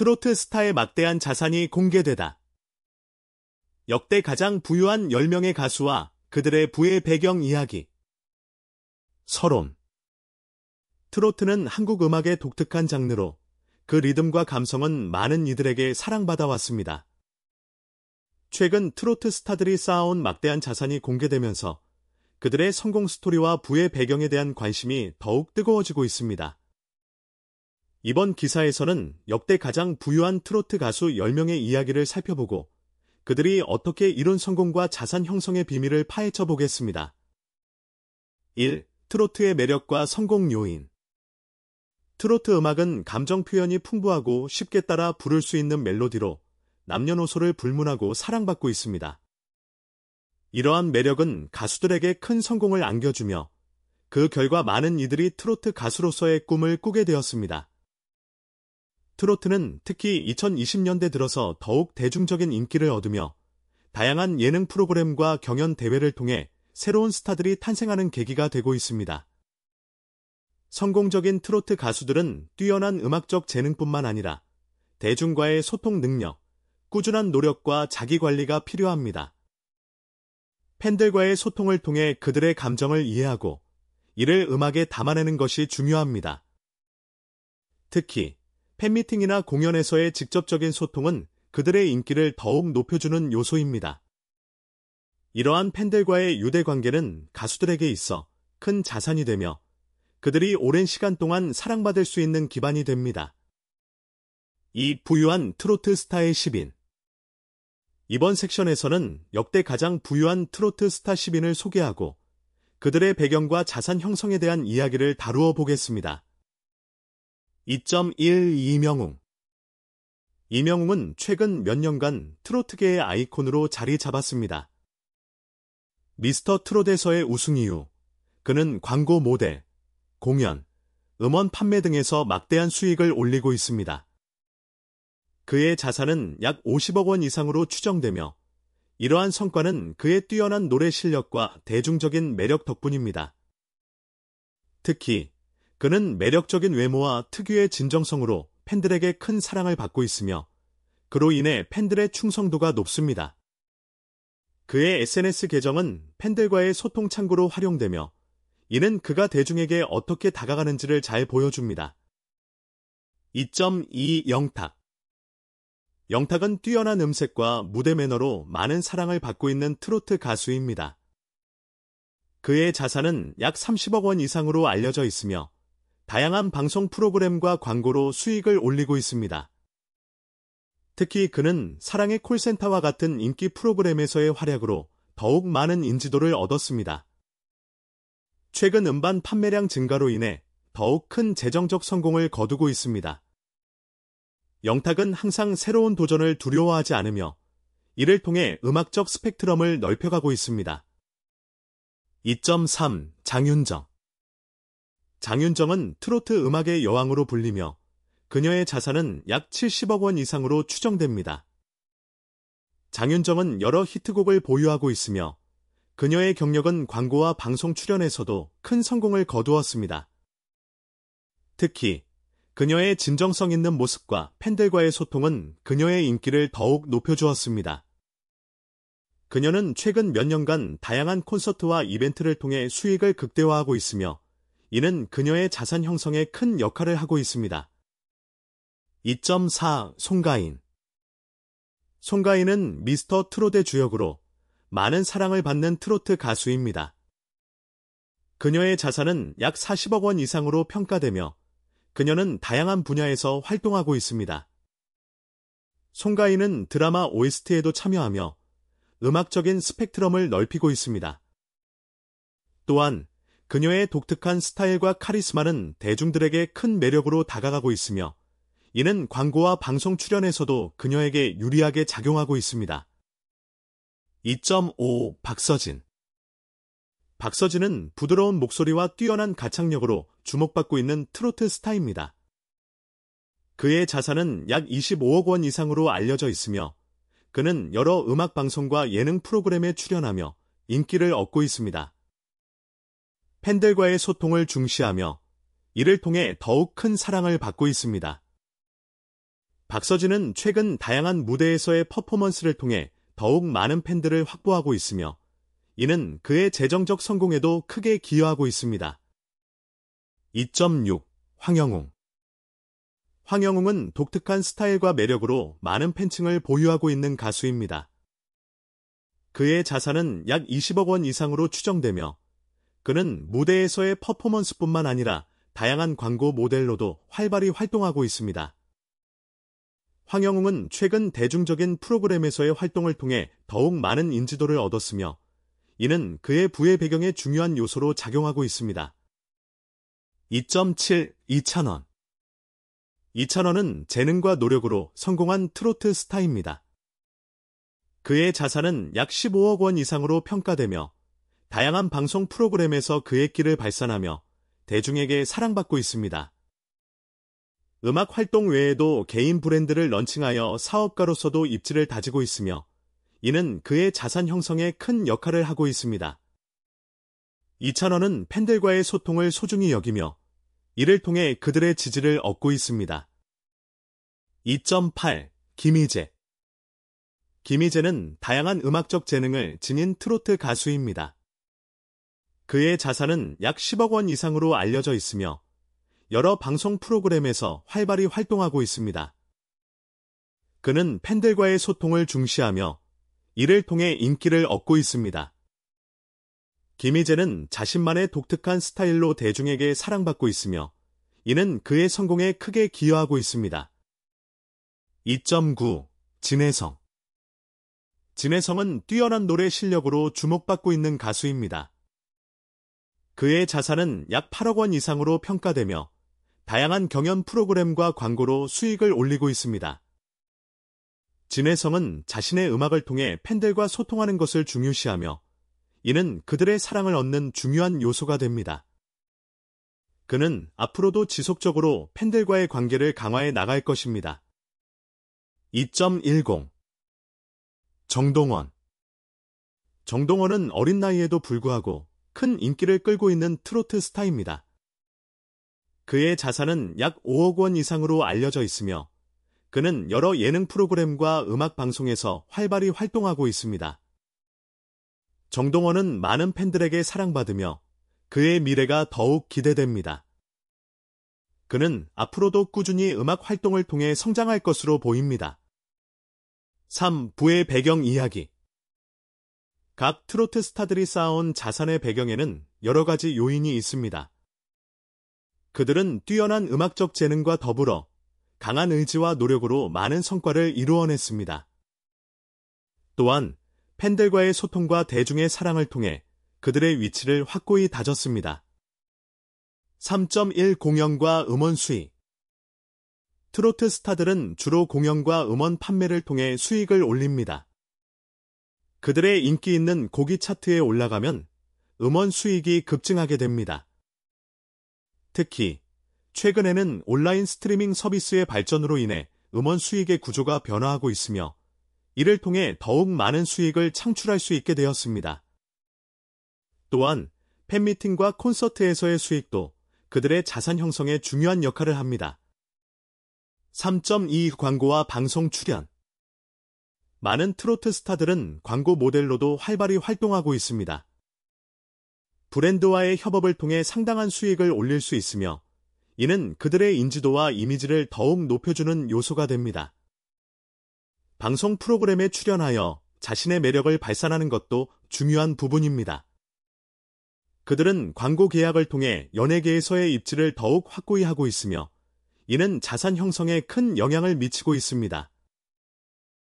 트로트 스타의 막대한 자산이 공개되다. 역대 가장 부유한 10명의 가수와 그들의 부의 배경 이야기. 서론. 트로트는 한국 음악의 독특한 장르로 그 리듬과 감성은 많은 이들에게 사랑받아 왔습니다. 최근 트로트 스타들이 쌓아온 막대한 자산이 공개되면서 그들의 성공 스토리와 부의 배경에 대한 관심이 더욱 뜨거워지고 있습니다. 이번 기사에서는 역대 가장 부유한 트로트 가수 10명의 이야기를 살펴보고 그들이 어떻게 이룬 성공과 자산 형성의 비밀을 파헤쳐 보겠습니다. 1. 트로트의 매력과 성공 요인 트로트 음악은 감정 표현이 풍부하고 쉽게 따라 부를 수 있는 멜로디로 남녀노소를 불문하고 사랑받고 있습니다. 이러한 매력은 가수들에게 큰 성공을 안겨주며 그 결과 많은 이들이 트로트 가수로서의 꿈을 꾸게 되었습니다. 트로트는 특히 2020년대 들어서 더욱 대중적인 인기를 얻으며 다양한 예능 프로그램과 경연 대회를 통해 새로운 스타들이 탄생하는 계기가 되고 있습니다. 성공적인 트로트 가수들은 뛰어난 음악적 재능뿐만 아니라 대중과의 소통 능력, 꾸준한 노력과 자기 관리가 필요합니다. 팬들과의 소통을 통해 그들의 감정을 이해하고 이를 음악에 담아내는 것이 중요합니다. 특히 팬미팅이나 공연에서의 직접적인 소통은 그들의 인기를 더욱 높여주는 요소입니다. 이러한 팬들과의 유대 관계는 가수들에게 있어 큰 자산이 되며 그들이 오랜 시간 동안 사랑받을 수 있는 기반이 됩니다. 이 부유한 트로트 스타의 10인 이번 섹션에서는 역대 가장 부유한 트로트 스타 10인을 소개하고 그들의 배경과 자산 형성에 대한 이야기를 다루어 보겠습니다. 2.1 이명웅 이명웅은 최근 몇 년간 트로트계의 아이콘으로 자리 잡았습니다. 미스터 트롯에서의 우승 이후 그는 광고 모델, 공연, 음원 판매 등에서 막대한 수익을 올리고 있습니다. 그의 자산은 약 50억 원 이상으로 추정되며 이러한 성과는 그의 뛰어난 노래 실력과 대중적인 매력 덕분입니다. 특히 그는 매력적인 외모와 특유의 진정성으로 팬들에게 큰 사랑을 받고 있으며 그로 인해 팬들의 충성도가 높습니다. 그의 SNS 계정은 팬들과의 소통 창구로 활용되며 이는 그가 대중에게 어떻게 다가가는지를 잘 보여줍니다. 2.2 영탁 영탁은 뛰어난 음색과 무대 매너로 많은 사랑을 받고 있는 트로트 가수입니다. 그의 자산은 약 30억 원 이상으로 알려져 있으며 다양한 방송 프로그램과 광고로 수익을 올리고 있습니다. 특히 그는 사랑의 콜센터와 같은 인기 프로그램에서의 활약으로 더욱 많은 인지도를 얻었습니다. 최근 음반 판매량 증가로 인해 더욱 큰 재정적 성공을 거두고 있습니다. 영탁은 항상 새로운 도전을 두려워하지 않으며 이를 통해 음악적 스펙트럼을 넓혀가고 있습니다. 2.3 장윤정 장윤정은 트로트 음악의 여왕으로 불리며 그녀의 자산은 약 70억 원 이상으로 추정됩니다. 장윤정은 여러 히트곡을 보유하고 있으며 그녀의 경력은 광고와 방송 출연에서도 큰 성공을 거두었습니다. 특히 그녀의 진정성 있는 모습과 팬들과의 소통은 그녀의 인기를 더욱 높여주었습니다. 그녀는 최근 몇 년간 다양한 콘서트와 이벤트를 통해 수익을 극대화하고 있으며 이는 그녀의 자산 형성에 큰 역할을 하고 있습니다. 2.4 송가인 송가인은 미스터 트롯의 주역으로 많은 사랑을 받는 트로트 가수입니다. 그녀의 자산은 약 40억 원 이상으로 평가되며 그녀는 다양한 분야에서 활동하고 있습니다. 송가인은 드라마 OST에도 참여하며 음악적인 스펙트럼을 넓히고 있습니다. 또한 그녀의 독특한 스타일과 카리스마는 대중들에게 큰 매력으로 다가가고 있으며 이는 광고와 방송 출연에서도 그녀에게 유리하게 작용하고 있습니다. 2.5 박서진 박서진은 부드러운 목소리와 뛰어난 가창력으로 주목받고 있는 트로트 스타입니다. 그의 자산은 약 25억 원 이상으로 알려져 있으며 그는 여러 음악 방송과 예능 프로그램에 출연하며 인기를 얻고 있습니다. 팬들과의 소통을 중시하며 이를 통해 더욱 큰 사랑을 받고 있습니다. 박서진은 최근 다양한 무대에서의 퍼포먼스를 통해 더욱 많은 팬들을 확보하고 있으며 이는 그의 재정적 성공에도 크게 기여하고 있습니다. 2.6 황영웅 황영웅은 독특한 스타일과 매력으로 많은 팬층을 보유하고 있는 가수입니다. 그의 자산은 약 20억 원 이상으로 추정되며 그는 무대에서의 퍼포먼스뿐만 아니라 다양한 광고 모델로도 활발히 활동하고 있습니다. 황영웅은 최근 대중적인 프로그램에서의 활동을 통해 더욱 많은 인지도를 얻었으며 이는 그의 부의 배경에 중요한 요소로 작용하고 있습니다. 2.7 이찬원 이찬원은 재능과 노력으로 성공한 트로트 스타입니다. 그의 자산은 약 15억 원 이상으로 평가되며 다양한 방송 프로그램에서 그의 끼를 발산하며 대중에게 사랑받고 있습니다. 음악 활동 외에도 개인 브랜드를 런칭하여 사업가로서도 입지를 다지고 있으며 이는 그의 자산 형성에 큰 역할을 하고 있습니다. 이찬원은 팬들과의 소통을 소중히 여기며 이를 통해 그들의 지지를 얻고 있습니다. 2.8 김희재 김희재는 다양한 음악적 재능을 지닌 트로트 가수입니다. 그의 자산은 약 10억 원 이상으로 알려져 있으며 여러 방송 프로그램에서 활발히 활동하고 있습니다. 그는 팬들과의 소통을 중시하며 이를 통해 인기를 얻고 있습니다. 김희재는 자신만의 독특한 스타일로 대중에게 사랑받고 있으며 이는 그의 성공에 크게 기여하고 있습니다. 2.9 진혜성 진혜성은 뛰어난 노래 실력으로 주목받고 있는 가수입니다. 그의 자산은 약 8억 원 이상으로 평가되며 다양한 경연 프로그램과 광고로 수익을 올리고 있습니다. 진혜성은 자신의 음악을 통해 팬들과 소통하는 것을 중요시하며 이는 그들의 사랑을 얻는 중요한 요소가 됩니다. 그는 앞으로도 지속적으로 팬들과의 관계를 강화해 나갈 것입니다. 2.10 정동원 정동원은 어린 나이에도 불구하고 큰 인기를 끌고 있는 트로트 스타입니다. 그의 자산은 약 5억 원 이상으로 알려져 있으며 그는 여러 예능 프로그램과 음악 방송에서 활발히 활동하고 있습니다. 정동원은 많은 팬들에게 사랑받으며 그의 미래가 더욱 기대됩니다. 그는 앞으로도 꾸준히 음악 활동을 통해 성장할 것으로 보입니다. 3. 부의 배경 이야기 각 트로트 스타들이 쌓아온 자산의 배경에는 여러 가지 요인이 있습니다. 그들은 뛰어난 음악적 재능과 더불어 강한 의지와 노력으로 많은 성과를 이루어냈습니다. 또한 팬들과의 소통과 대중의 사랑을 통해 그들의 위치를 확고히 다졌습니다. 3.1 공연과 음원 수익 트로트 스타들은 주로 공연과 음원 판매를 통해 수익을 올립니다. 그들의 인기 있는 고기 차트에 올라가면 음원 수익이 급증하게 됩니다. 특히 최근에는 온라인 스트리밍 서비스의 발전으로 인해 음원 수익의 구조가 변화하고 있으며 이를 통해 더욱 많은 수익을 창출할 수 있게 되었습니다. 또한 팬미팅과 콘서트에서의 수익도 그들의 자산 형성에 중요한 역할을 합니다. 3.2 광고와 방송 출연 많은 트로트 스타들은 광고 모델로도 활발히 활동하고 있습니다. 브랜드와의 협업을 통해 상당한 수익을 올릴 수 있으며 이는 그들의 인지도와 이미지를 더욱 높여주는 요소가 됩니다. 방송 프로그램에 출연하여 자신의 매력을 발산하는 것도 중요한 부분입니다. 그들은 광고 계약을 통해 연예계에서의 입지를 더욱 확고히 하고 있으며 이는 자산 형성에 큰 영향을 미치고 있습니다.